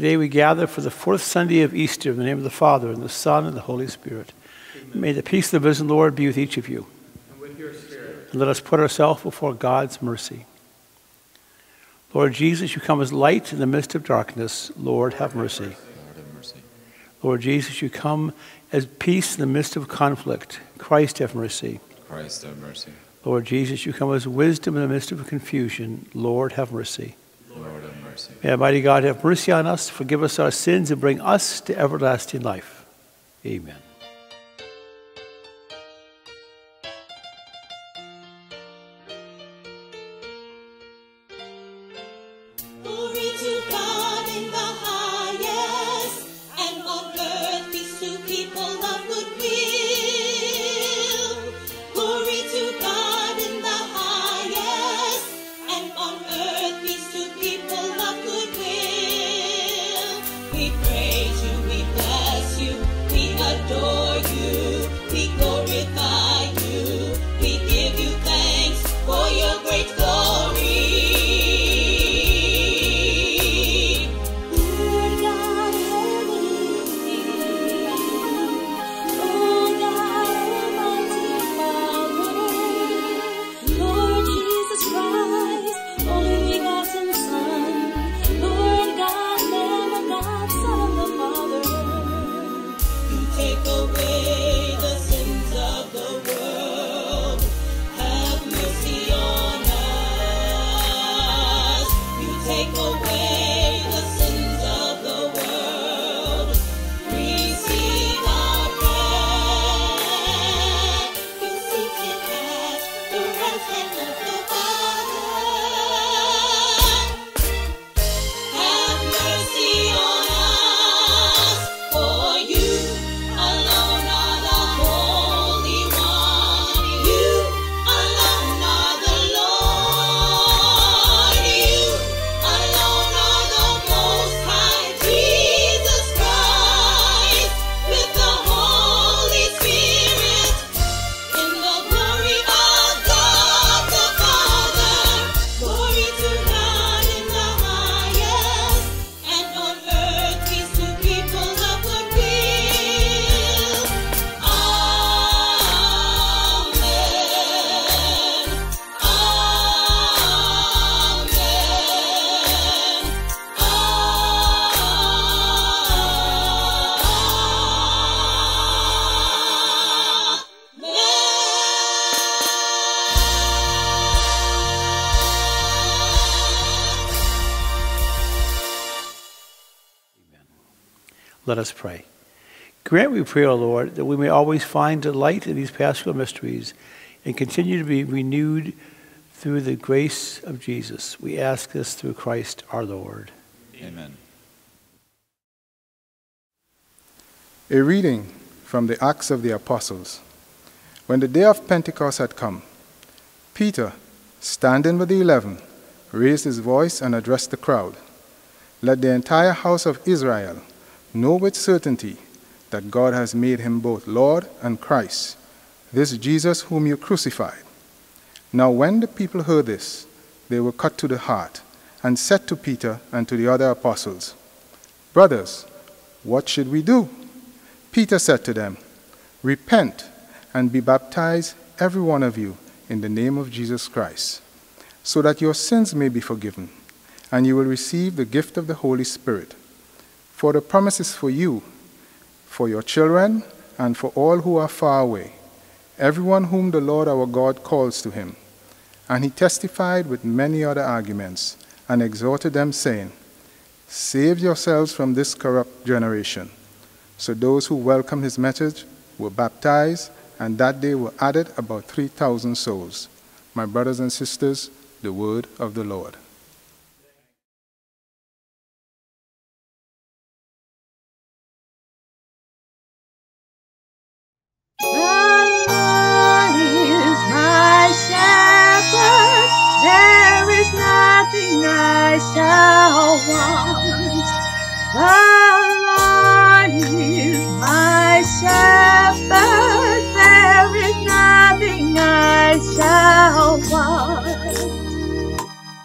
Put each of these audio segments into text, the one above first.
Today we gather for the fourth Sunday of Easter in the name of the Father, and the Son, and the Holy Spirit. May the peace of the risen Lord be with each of you. And with your spirit. And let us put ourselves before God's mercy. Lord Jesus, you come as light in the midst of darkness. Lord, have mercy. Lord have mercy. Lord Jesus, you come as peace in the midst of conflict. Christ, have mercy. Christ have mercy. Lord Jesus, you come as wisdom in the midst of confusion. Lord, have mercy. Lord have mercy. May Almighty God have mercy on us, forgive us our sins, and bring us to everlasting life. Amen. Let us pray. Grant, we pray, O Lord, that we may always find delight in these paschal mysteries and continue to be renewed through the grace of Jesus. We ask this through Christ our Lord. Amen. A reading from the Acts of the Apostles. When the day of Pentecost had come, Peter, standing with the eleven, raised his voice and addressed the crowd. Let the entire house of Israel know with certainty that God has made him both Lord and Christ, this Jesus whom you crucified. Now, when the people heard this, they were cut to the heart and said to Peter and to the other apostles, Brothers, what should we do? Peter said to them, Repent and be baptized, every one of you, in the name of Jesus Christ, so that your sins may be forgiven, and you will receive the gift of the Holy Spirit. For the promise is for you, for your children, and for all who are far away, everyone whom the Lord our God calls to him. And he testified with many other arguments, and exhorted them, saying, Save yourselves from this corrupt generation. So those who welcomed his message were baptized, and that day were added about 3,000 souls. My brothers and sisters, the word of the Lord.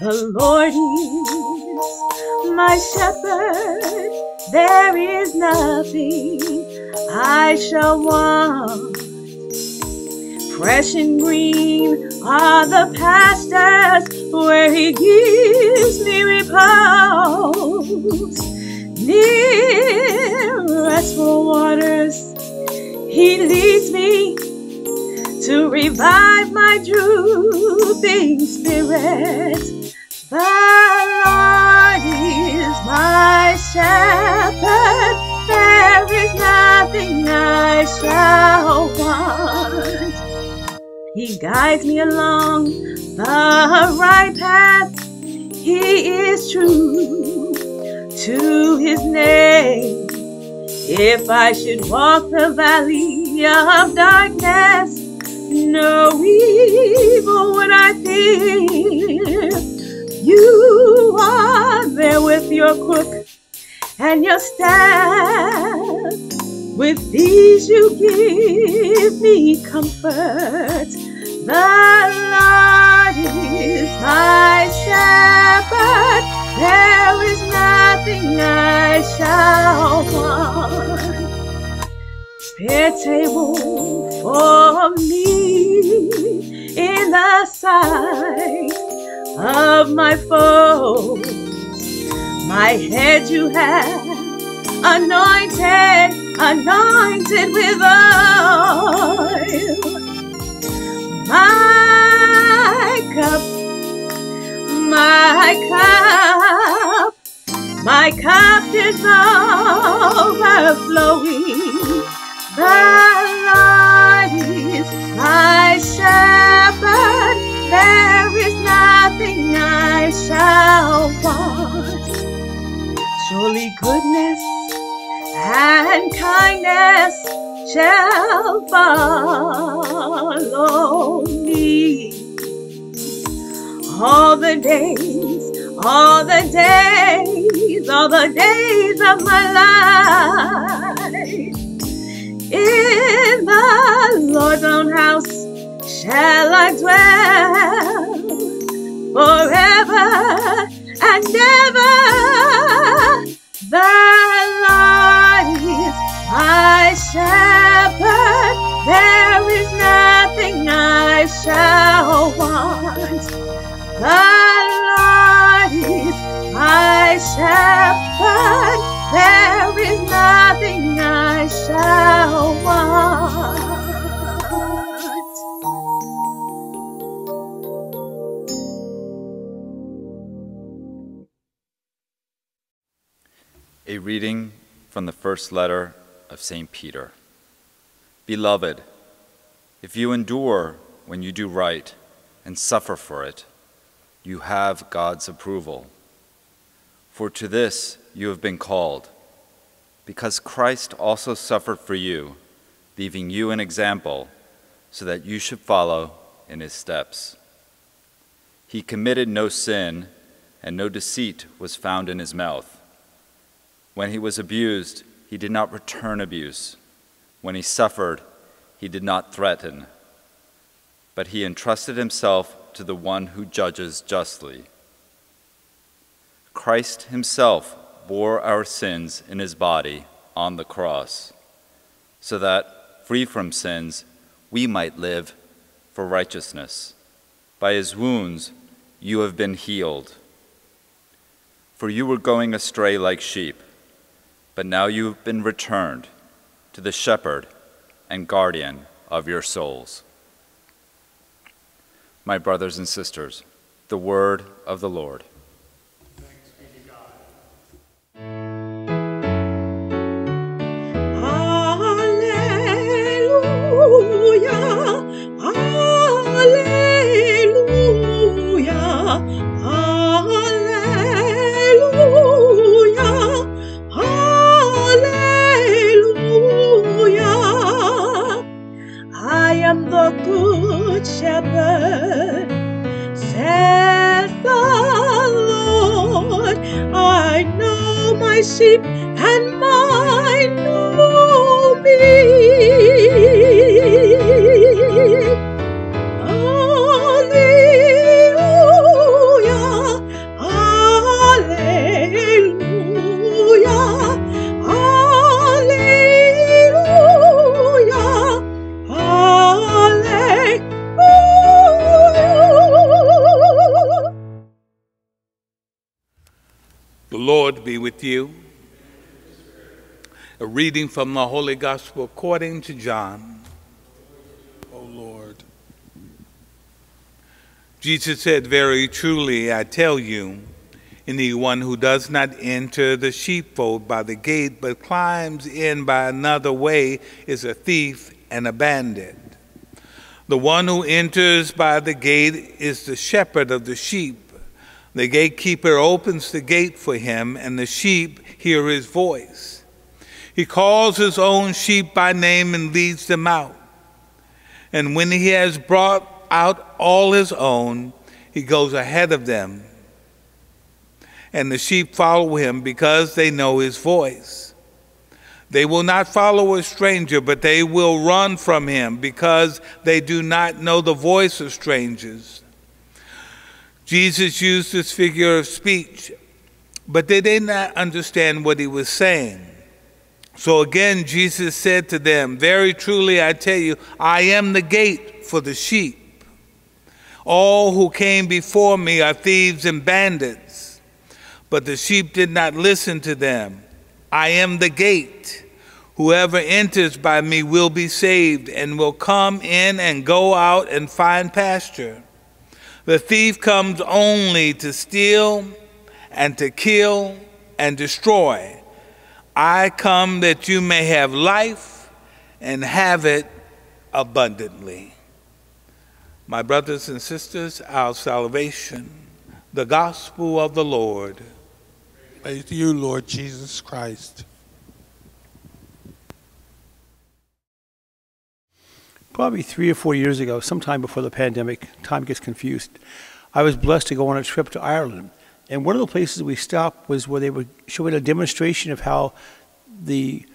The Lord is my shepherd, there is nothing I shall want. Fresh and green are the pastures where he gives me repose. Near restful waters, he leads me to revive my drooping spirit. The Lord is my shepherd, there is nothing I shall want. He guides me along the right path, He is true to His name. If I should walk the valley of darkness, no evil would I fear. You are there with your crook and your staff. With these you give me comfort. The Lord is my shepherd. There is nothing I shall want. Prepare table for me in the sight of my foes. My head you have anointed, anointed with oil. My cup, my cup, my cup is overflowing. The Lord is my shepherd, there is nothing I shall want. Surely goodness and kindness shall follow me all the days, all the days, all the days of my life. In the Lord's own house shall I dwell forever and ever. The Lord is my shepherd, there is nothing I shall want. The Lord is my shepherd, there is nothing I shall want. A reading from the first letter of St. Peter. Beloved, if you endure when you do right and suffer for it, you have God's approval. For to this you have been called, because Christ also suffered for you, leaving you an example, so that you should follow in his steps. He committed no sin, and no deceit was found in his mouth. When he was abused, he did not return abuse. When he suffered, he did not threaten. But he entrusted himself to the one who judges justly. Christ himself bore our sins in his body on the cross, so that, free from sins, we might live for righteousness. By his wounds, you have been healed. For you were going astray like sheep but now you've been returned to the shepherd and guardian of your souls. My brothers and sisters, the word of the Lord. Sheep be with you. A reading from the Holy Gospel according to John. O Lord. Jesus said, Very truly, I tell you, anyone who does not enter the sheepfold by the gate, but climbs in by another way, is a thief and a bandit. The one who enters by the gate is the shepherd of the sheep. The gatekeeper opens the gate for him, and the sheep hear his voice. He calls his own sheep by name and leads them out. And when he has brought out all his own, he goes ahead of them. And the sheep follow him because they know his voice. They will not follow a stranger, but they will run from him because they do not know the voice of strangers. Jesus used this figure of speech, but they did not understand what he was saying. So again, Jesus said to them, Very truly I tell you, I am the gate for the sheep. All who came before me are thieves and bandits, but the sheep did not listen to them. I am the gate. Whoever enters by me will be saved and will come in and go out and find pasture. The thief comes only to steal and to kill and destroy. I come that you may have life and have it abundantly. My brothers and sisters, our salvation, the gospel of the Lord. Praise to you, Lord Jesus Christ. Probably three or four years ago, sometime before the pandemic, time gets confused. I was blessed to go on a trip to Ireland. And one of the places we stopped was where they were showing a demonstration of how the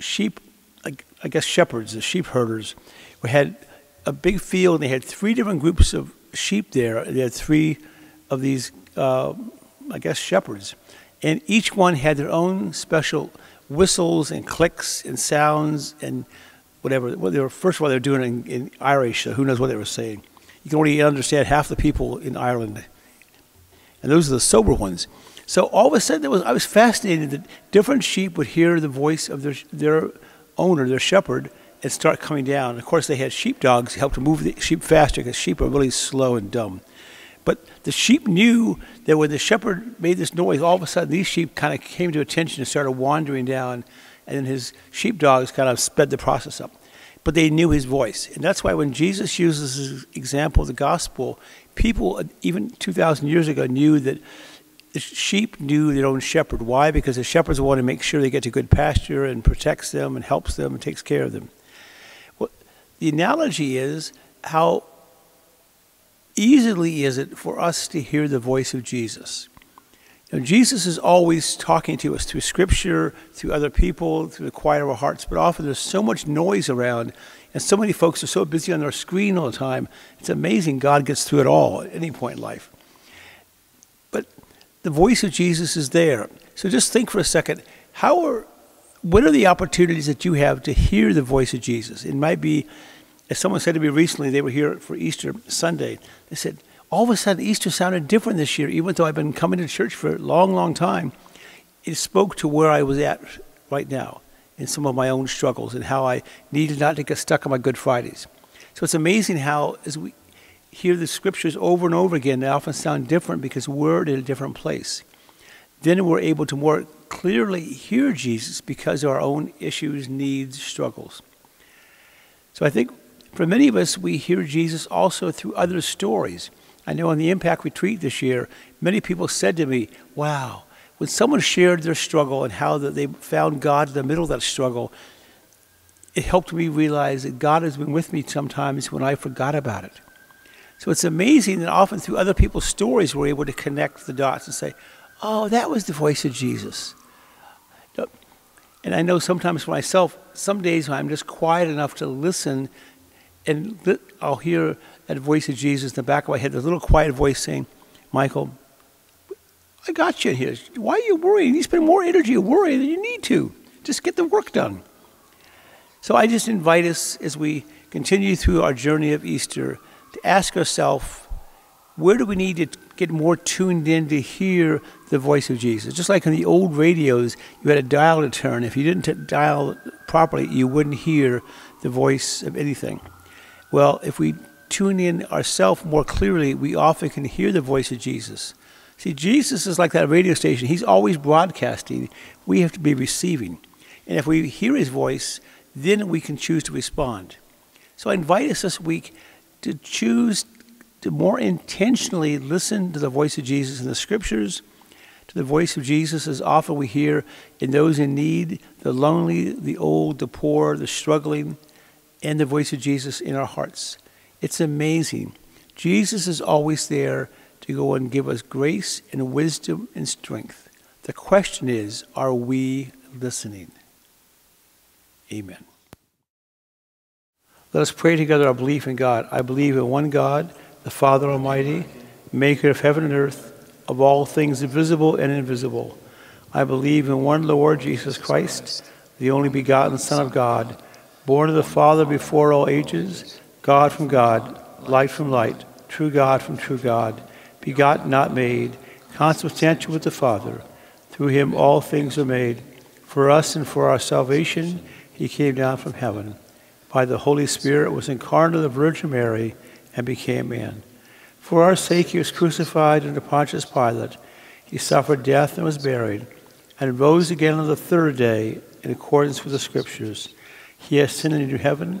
sheep, I guess shepherds, the sheep herders, had a big field and they had three different groups of sheep there. They had three of these, uh, I guess, shepherds. And each one had their own special whistles and clicks and sounds and whatever. Well, they were, first of all, they were doing in, in Irish, so who knows what they were saying. You can only understand half the people in Ireland. And those are the sober ones. So all of a sudden, there was, I was fascinated that different sheep would hear the voice of their, their owner, their shepherd, and start coming down. Of course, they had sheep dogs to help to move the sheep faster because sheep are really slow and dumb. But the sheep knew that when the shepherd made this noise, all of a sudden these sheep kind of came to attention and started wandering down, and his sheepdogs kind of sped the process up. But they knew his voice. And that's why when Jesus uses his example of the gospel, people, even 2,000 years ago, knew that the sheep knew their own shepherd. Why? Because the shepherds want to make sure they get to good pasture and protects them and helps them and takes care of them. Well, the analogy is how easily is it for us to hear the voice of Jesus? Jesus is always talking to us through Scripture, through other people, through the quiet of our hearts, but often there's so much noise around, and so many folks are so busy on their screen all the time. It's amazing God gets through it all at any point in life. But the voice of Jesus is there. So just think for a second how are, what are the opportunities that you have to hear the voice of Jesus? It might be, as someone said to me recently, they were here for Easter Sunday. They said, all of a sudden Easter sounded different this year, even though I've been coming to church for a long, long time. It spoke to where I was at right now in some of my own struggles and how I needed not to get stuck on my Good Fridays. So it's amazing how, as we hear the scriptures over and over again, they often sound different because we're in a different place. Then we're able to more clearly hear Jesus because of our own issues, needs, struggles. So I think for many of us, we hear Jesus also through other stories. I know on the Impact Retreat this year, many people said to me, Wow, when someone shared their struggle and how that they found God in the middle of that struggle, it helped me realize that God has been with me sometimes when I forgot about it. So it's amazing that often through other people's stories, we're able to connect the dots and say, Oh, that was the voice of Jesus. And I know sometimes for myself, some days when I'm just quiet enough to listen, and I'll hear that voice of Jesus in the back of my head, this little quiet voice saying, Michael, I got you here. Why are you worrying? You spend more energy worrying than you need to. Just get the work done. So I just invite us as we continue through our journey of Easter to ask ourselves, where do we need to get more tuned in to hear the voice of Jesus. Just like in the old radios, you had a dial to turn. If you didn't dial properly, you wouldn't hear the voice of anything. Well, if we tune in ourselves more clearly, we often can hear the voice of Jesus. See, Jesus is like that radio station. He's always broadcasting. We have to be receiving. And if we hear his voice, then we can choose to respond. So I invite us this week to choose to more intentionally listen to the voice of Jesus in the scriptures, to the voice of Jesus as often we hear in those in need, the lonely, the old, the poor, the struggling, and the voice of Jesus in our hearts. It's amazing. Jesus is always there to go and give us grace and wisdom and strength. The question is, are we listening? Amen. Let us pray together our belief in God. I believe in one God, the Father Almighty, maker of heaven and earth, of all things visible and invisible. I believe in one Lord Jesus Christ, the only begotten Son of God, born of the Father before all ages, God from God, light from light, true God from true God, begotten, not made, consubstantial with the Father. Through him all things are made. For us and for our salvation, he came down from heaven. By the Holy Spirit was incarnate of the Virgin Mary and became man. For our sake he was crucified under Pontius Pilate. He suffered death and was buried, and rose again on the third day in accordance with the Scriptures. He ascended into heaven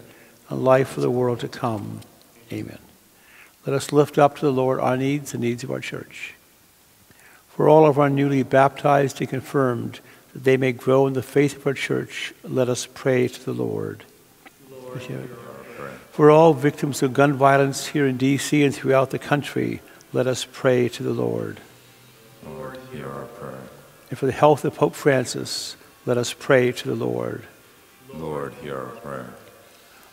and life for the world to come. Amen. Let us lift up to the Lord our needs, the needs of our church. For all of our newly baptized and confirmed, that they may grow in the faith of our church, let us pray to the Lord. For all victims of gun violence here in D.C. and throughout the country, let us pray to the Lord. Lord, hear our prayer. And for the health of Pope Francis, let us pray to the Lord. Lord, hear our prayer.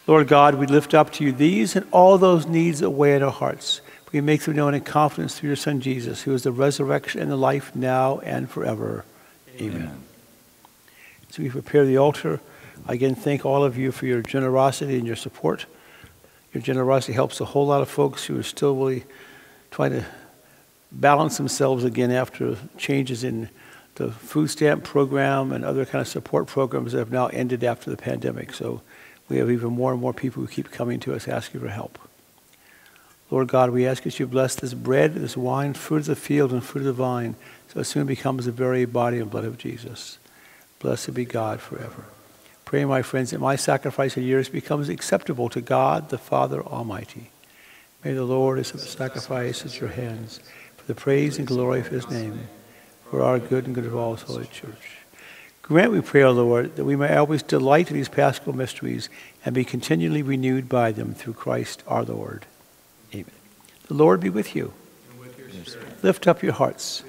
Lord God, we lift up to you these and all those needs that weigh in our hearts. We make them known in confidence through your Son Jesus, who is the resurrection and the life now and forever. Amen. So we prepare the altar. I again thank all of you for your generosity and your support. Your generosity helps a whole lot of folks who are still really trying to balance themselves again after changes in the food stamp program and other kind of support programs that have now ended after the pandemic. So we have even more and more people who keep coming to us asking for help. Lord God, we ask that you bless this bread, this wine, fruit of the field, and fruit of the vine, so it soon becomes the very body and blood of Jesus. Blessed be God forever. Pray, my friends, that my sacrifice of yours becomes acceptable to God, the Father Almighty. May the Lord accept the sacrifice at your hands for the praise and glory of his name, for our good and good of all his holy church. Grant, we pray, O Lord, that we may always delight in these paschal mysteries and be continually renewed by them through Christ our Lord. Amen. The Lord be with you. Lift up your hearts.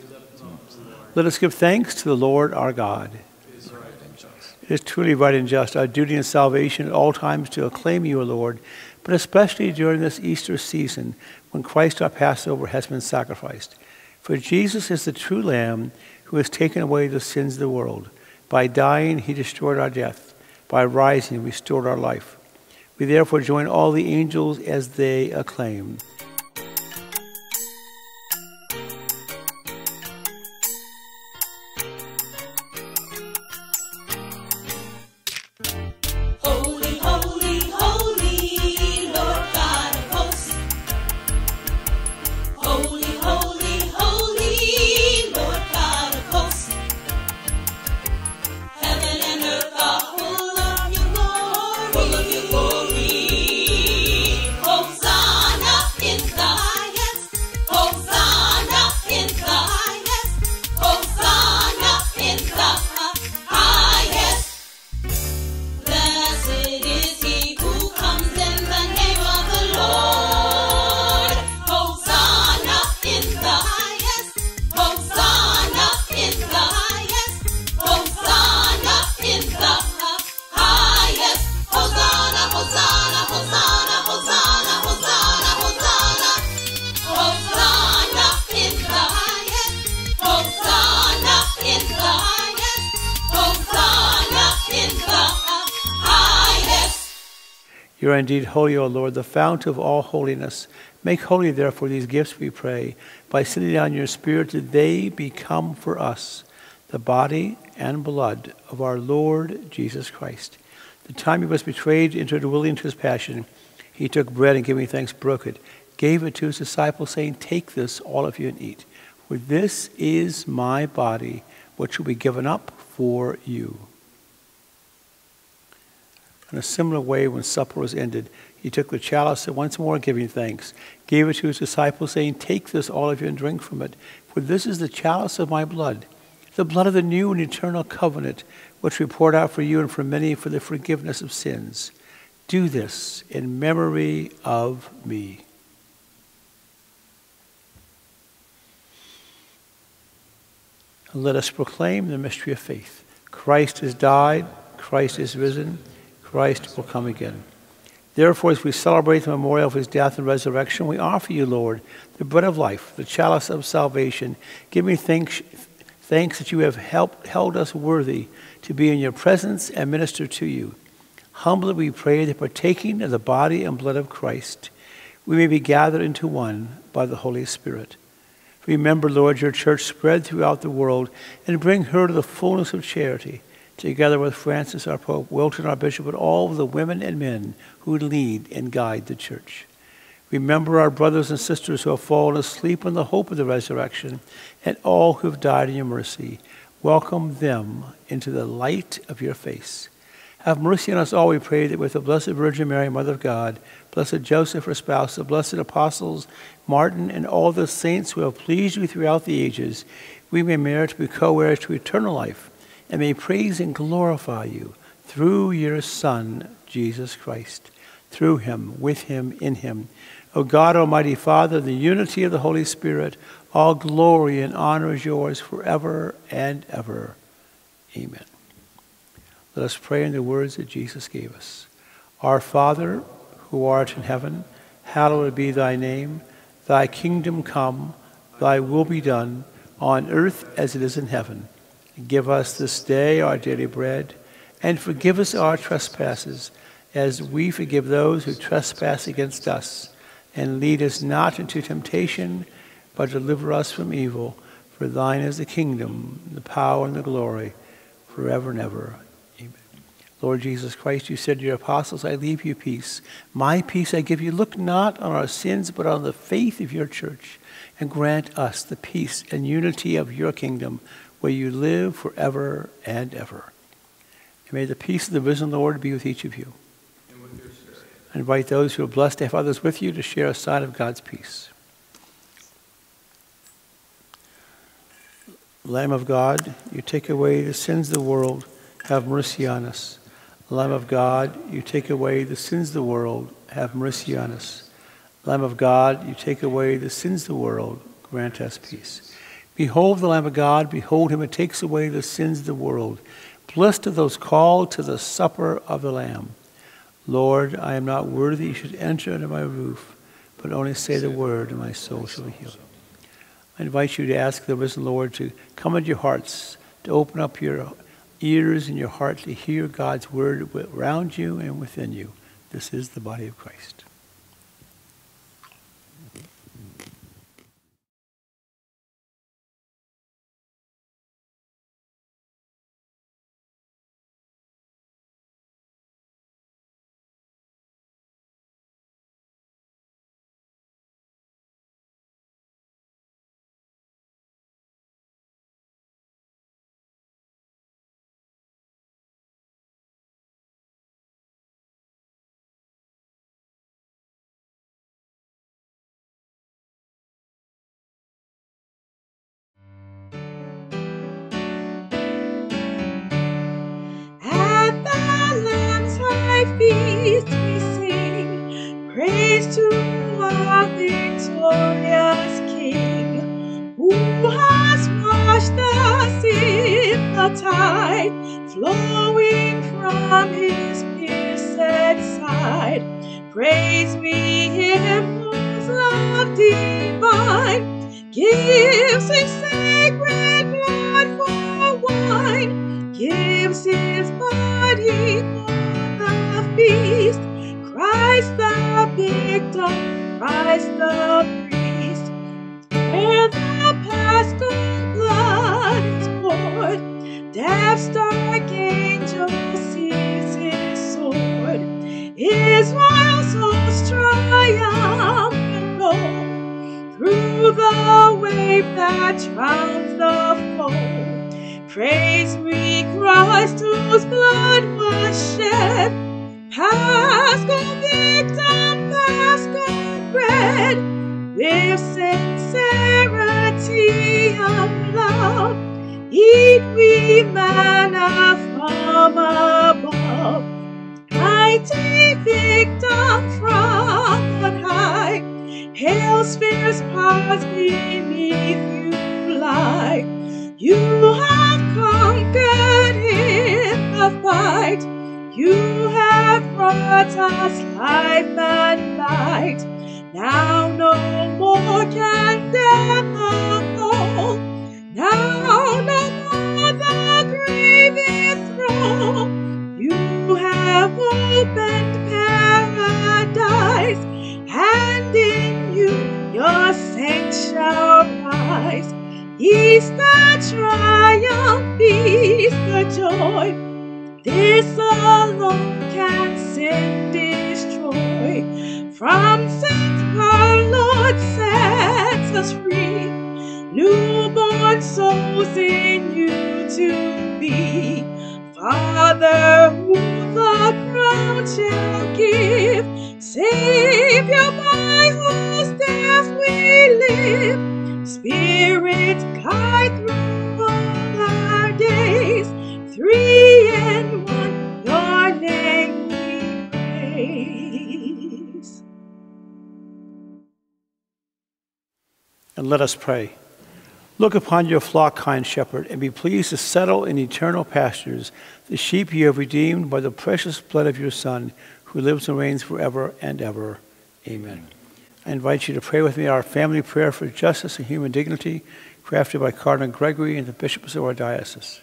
Let us give thanks to the Lord our God. It is, right and just. it is truly right and just, our duty and salvation at all times to acclaim you, O Lord, but especially during this Easter season when Christ our Passover has been sacrificed. For Jesus is the true Lamb who has taken away the sins of the world. By dying, he destroyed our death. By rising, he restored our life. We therefore join all the angels as they acclaim. Indeed holy, O Lord, the fount of all holiness. Make holy, therefore, these gifts, we pray, by sending down your Spirit that they become for us the body and blood of our Lord Jesus Christ. The time he was betrayed, entered willing into his passion, he took bread and giving thanks, broke it, gave it to his disciples, saying, Take this, all of you, and eat. For this is my body, which will be given up for you. In a similar way, when supper was ended, he took the chalice and once more giving thanks, gave it to his disciples, saying, Take this, all of you, and drink from it. For this is the chalice of my blood, the blood of the new and eternal covenant, which we poured out for you and for many for the forgiveness of sins. Do this in memory of me. Let us proclaim the mystery of faith. Christ has died, Christ is risen, Christ will come again. Therefore, as we celebrate the memorial of his death and resurrection, we offer you, Lord, the bread of life, the chalice of salvation, giving thanks, thanks that you have helped, held us worthy to be in your presence and minister to you. Humbly we pray that partaking of the body and blood of Christ, we may be gathered into one by the Holy Spirit. Remember, Lord, your church spread throughout the world and bring her to the fullness of charity, together with Francis, our Pope, Wilton, our Bishop, and all the women and men who lead and guide the church. Remember our brothers and sisters who have fallen asleep in the hope of the resurrection, and all who have died in your mercy. Welcome them into the light of your face. Have mercy on us all, we pray, that with the Blessed Virgin Mary, Mother of God, Blessed Joseph, her spouse, the blessed apostles, Martin, and all the saints who have pleased you throughout the ages, we may merit to be co heirs to eternal life, and may praise and glorify you through your Son, Jesus Christ. Through him, with him, in him. O God, Almighty Father, the unity of the Holy Spirit, all glory and honor is yours forever and ever. Amen. Let us pray in the words that Jesus gave us. Our Father, who art in heaven, hallowed be thy name. Thy kingdom come, thy will be done, on earth as it is in heaven. Give us this day our daily bread, and forgive us our trespasses, as we forgive those who trespass against us. And lead us not into temptation, but deliver us from evil. For thine is the kingdom, the power, and the glory, forever and ever. Amen. Lord Jesus Christ, you said to your apostles, I leave you peace. My peace I give you. Look not on our sins, but on the faith of your church, and grant us the peace and unity of your kingdom, where you live forever and ever. And may the peace of the risen Lord be with each of you. I invite those who are blessed to have others with you to share a sign of God's peace. Lamb of God, you take away the sins of the world, have mercy on us. Lamb of God, you take away the sins of the world, have mercy on us. Lamb of God, you take away the sins of the world, grant us peace. Behold the Lamb of God, behold him, it takes away the sins of the world. Blessed are those called to the supper of the Lamb. Lord, I am not worthy you should enter under my roof, but only say the word, and my soul shall be healed. I invite you to ask the risen Lord to come into your hearts, to open up your ears and your heart to hear God's word around you and within you. This is the body of Christ. The tide flowing from his pierced side. Praise be him whose love divine gives his sacred blood for wine gives his body for the feast. Christ the victim, Christ the priest. Where the paschal death's dark angel sees his sword. Israel's host triumphant roll through the wave that drowns the foe. Praise we Christ whose blood was shed. Paschal victim, Paschal bread, with sincerity of eat we manna from above. Mighty victim from on high, hail's fierce powers beneath you lie. You have conquered in the fight. You have brought us life and light. Now no more can death. Now shall rise. Easter triumph, feast the joy. This alone can sin destroy. From sins our Lord sets us free. Newborn souls in you to be. Father, who the crown shall give. Savior, Spirit, guide through all our days. Three in one, your name we praise. And let us pray. Look upon your flock, kind shepherd, and be pleased to settle in eternal pastures the sheep you have redeemed by the precious blood of your Son, who lives and reigns forever and ever. Amen. I invite you to pray with me our family prayer for justice and human dignity, crafted by Cardinal Gregory and the bishops of our diocese.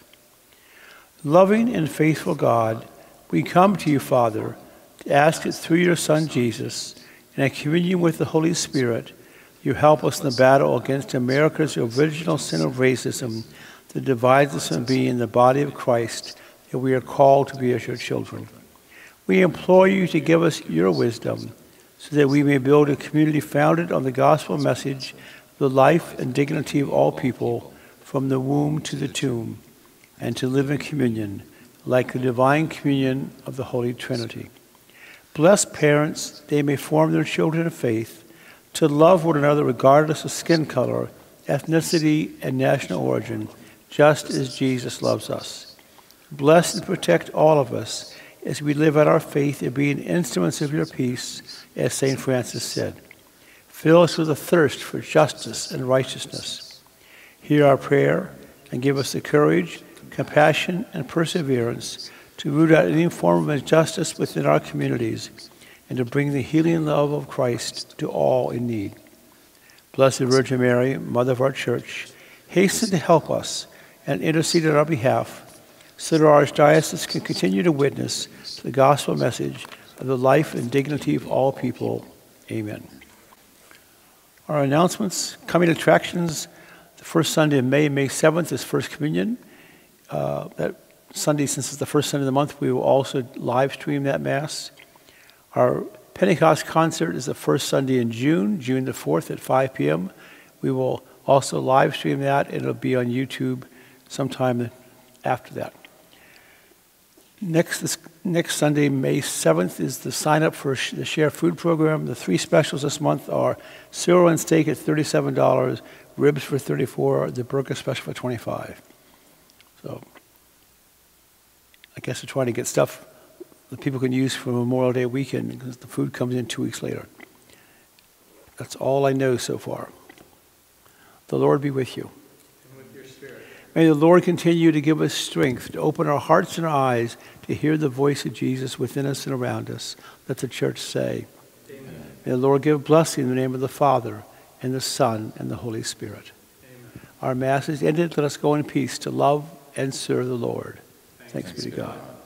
Loving and faithful God, we come to you, Father, to ask it through your Son Jesus, and in communion with the Holy Spirit, you help us in the battle against America's original sin of racism that divides us from being the body of Christ that we are called to be as your children. We implore you to give us your wisdom so that we may build a community founded on the gospel message the life and dignity of all people from the womb to the tomb and to live in communion like the divine communion of the Holy Trinity. Bless parents, they may form their children in faith to love one another regardless of skin color, ethnicity, and national origin, just as Jesus loves us. Bless and protect all of us as we live out our faith and being instruments of your peace, as St. Francis said. Fill us with a thirst for justice and righteousness. Hear our prayer and give us the courage, compassion, and perseverance to root out any form of injustice within our communities and to bring the healing love of Christ to all in need. Blessed Virgin Mary, Mother of our Church, hasten to help us and intercede on our behalf so that our archdiocese can continue to witness to the gospel message of the life and dignity of all people. Amen. Our announcements, coming attractions, the first Sunday in May, May 7th, is First Communion. Uh, that Sunday, since it's the first Sunday of the month, we will also live stream that Mass. Our Pentecost concert is the first Sunday in June, June the 4th at 5 p.m. We will also live stream that. It'll be on YouTube sometime after that. Next, this, next Sunday, May 7th, is the sign up for the Share Food Program. The three specials this month are sirloin steak at $37, ribs for 34 the burger special for 25 So I guess we're trying to get stuff that people can use for Memorial Day weekend because the food comes in two weeks later. That's all I know so far. The Lord be with you. May the Lord continue to give us strength to open our hearts and our eyes to hear the voice of Jesus within us and around us. Let the church say, Amen. May the Lord give blessing in the name of the Father, and the Son, and the Holy Spirit. Amen. Our Mass is ended. Let us go in peace to love and serve the Lord. Thanks, Thanks be to God. God.